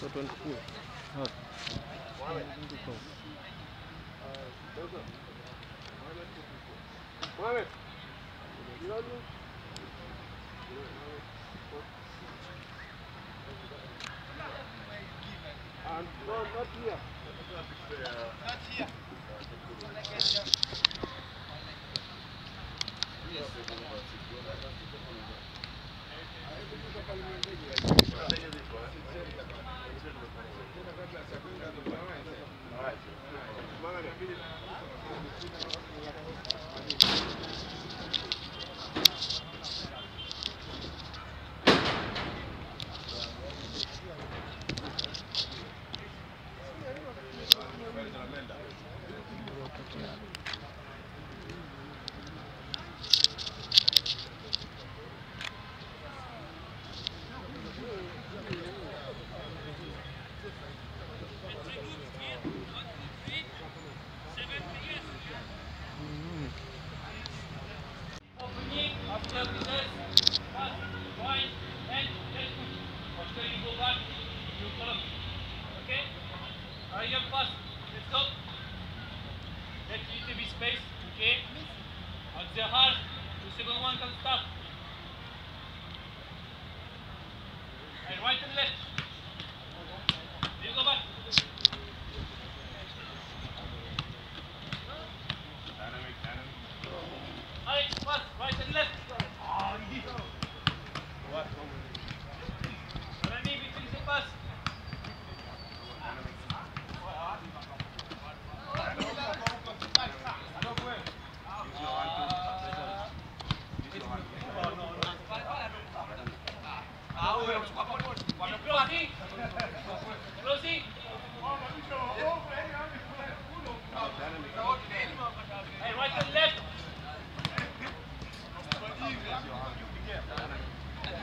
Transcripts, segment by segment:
So 24. And no, not here. Opening Hurry fast. Let's go. Let little bit space. Okay? Axel hard. The second one can stop. And right and left. You go back. Hurry, fast, right and left. Ah, easy. Running between the pass.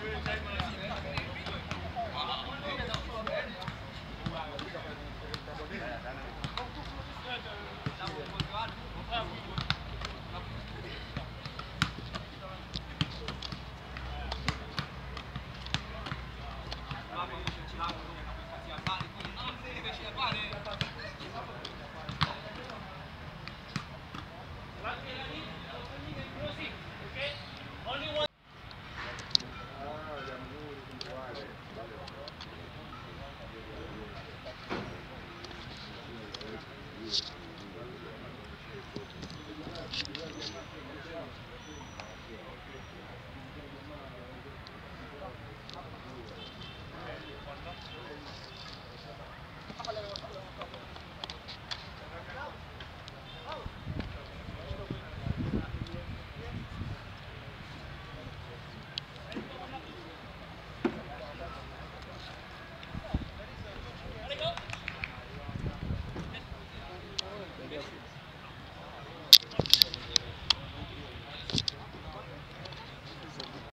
Thank you.